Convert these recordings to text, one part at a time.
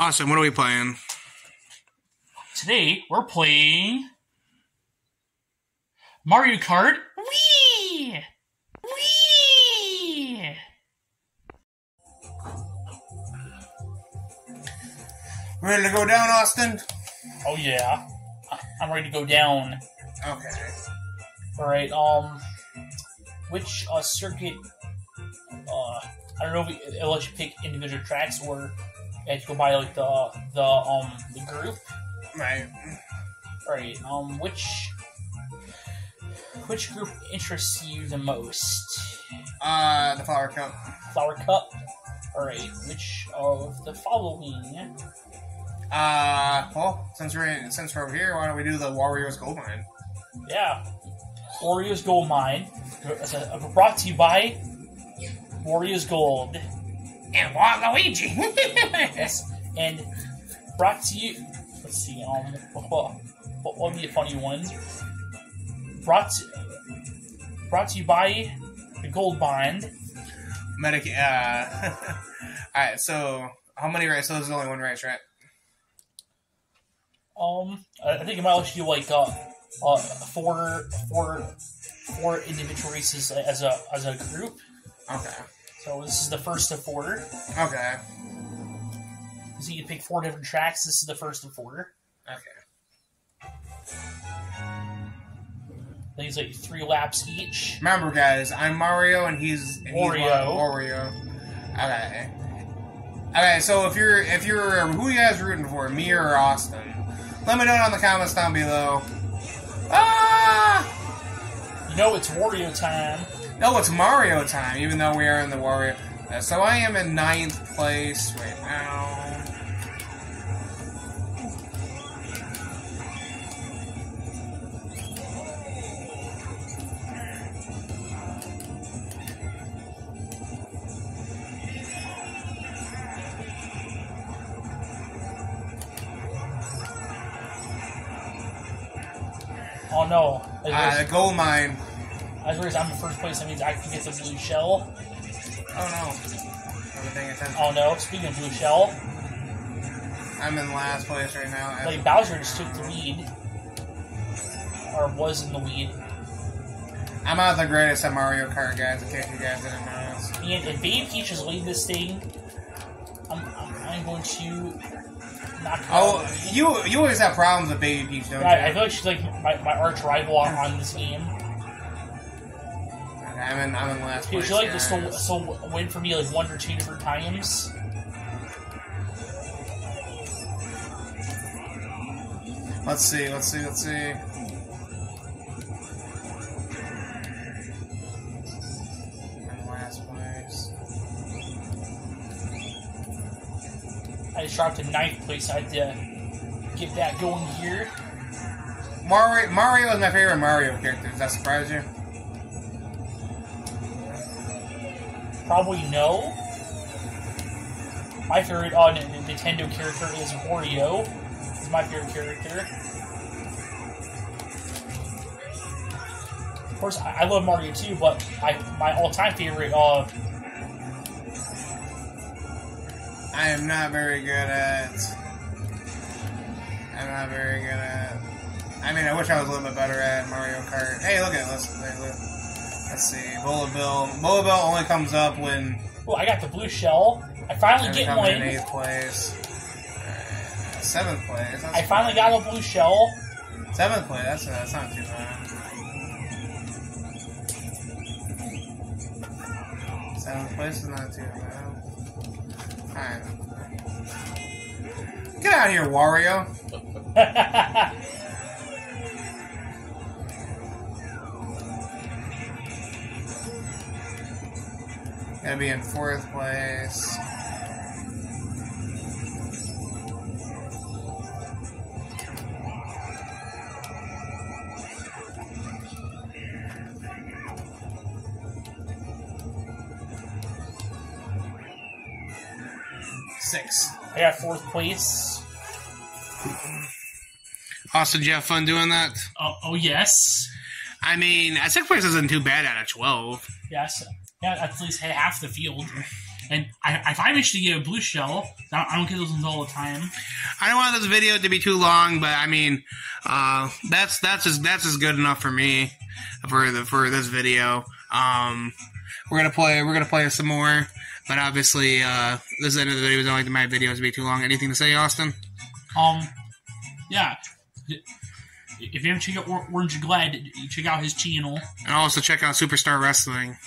Austin, what are we playing? Today we're playing Mario Kart Wii. Wii. Ready to go down, Austin? Oh yeah, I- I'm ready to go down. Okay. All right. Um, which uh, circuit? Uh, I don't know if it, it lets you pick individual tracks or you have to go by like the the um the group. Right. Right. Um, which which group interests you the most? Uh, the Flower Cup. Flower Cup. All right. Which of the following? Uh, well, since we're in, since we're over here, why don't we do the Wario's Gold Mine? Yeah. Wario's Gold Mine. Brought to you by Wario's Gold. And Waluigi. Yes. And brought to you. Let's see. Um. What, what would be a funny one? Brought to, brought to you by the Gold Bond. Medic. Uh. All right. So, how many races? So there's only one race, right? Um. I I think it might do like uh, uh four four four individual races as a as a group. Okay. So this is the first of four. Okay. So you can pick four different tracks. This is the first of four. Okay. These like three laps each. Remember, guys, I'm Mario, and he's and Wario. Wario. Okay. Okay. So if you're if you're who you guys rooting for, me or Austin? Let me know down in the comments down below. Ah! You know it's Wario time. No, it's Mario time, even though we are in the Wario. Uh, So I am in ninth place right now. Oh no! Uh, the gold mine. As long as I'm in first place, that means I can get the blue shell. Oh no. I'm paying attention. Oh no! Speaking of blue shell, I'm in last place right now. like Bowser just took the lead, or was in the lead. I'm not the greatest at Mario Kart, guys, in case you guys didn't notice. And if Baby Peach is leading this thing, I'm, I'm, I'm going to Oh, you you always have problems with Baby Peach, don't you? I feel like she's like my, my arch rival on, on this game. I'm in, I'm in last place. she like to still win for me like one or two different times. Let's see, let's see, let's see. I'm last place. I just dropped to ninth place. I had to get that going here. Mario, Mario is my favorite Mario character. Does that surprise you? Probably no. My favorite uh, N- N- Nintendo character is Wario. He's my favorite character. Of course, I, I love Mario too, but I, my all-time favorite, uh, I am not very good at. I'm not very good at. I mean, I wish I was a little bit better at Mario Kart. Hey, look at let's let's, see. Bullet Bill. Only comes up when oh, I got the blue shell. I finally get coming in one. eighth place. Uh, seventh place. That's I finally got a blue shell. Seventh place. That's that's not too bad. Seventh place is not too bad. Alright. Get out of here, Wario. Gonna be in fourth place. Six. I got fourth place. Austin, did you have fun doing that? Oh, oh yes, I mean, a sixth place isn't too bad out of 12. yes. Yeah, at least half the field. And I, if I wish to get a blue shell, I don't, I don't get those ones all the time. I don't want this video to be too long, but I mean, uh, that's that's just that's just good enough for me for the for this video. Um, we're gonna play we're gonna play some more, but obviously, uh, this is the end of the video. I don't like my videos to be too long. Anything to say, Austin? Um, yeah. If you haven't checked out Orange Glad, check out his channel. And also check out Superstar Wrestling,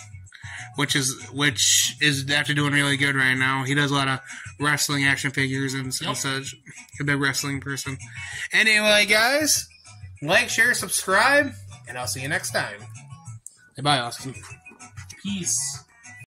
which is which is actually doing really good right now. He does a lot of wrestling action figures and, and Yep. such. A big wrestling person. Anyway, guys, like, share, subscribe, and I'll see you next time. Goodbye, Austin. Peace.